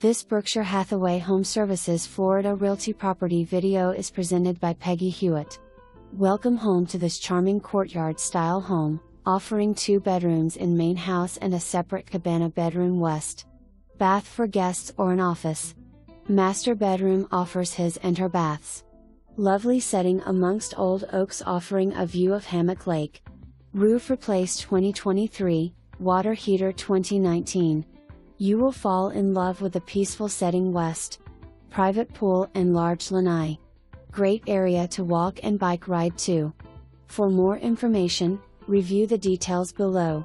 This Berkshire Hathaway Home Services Florida Realty property video is presented by Peggy Hewett. Welcome home to this charming courtyard style home, offering two bedrooms in main house and a separate cabana bedroom west. Bath for guests or an office. Master bedroom offers his and her baths. Lovely setting amongst old oaks offering a view of Hammock Lake. Roof replaced 2023, water heater 2019. You will fall in love with the peaceful setting west. Private pool and large lanai. Great area to walk and bike ride to. For more information, review the details below.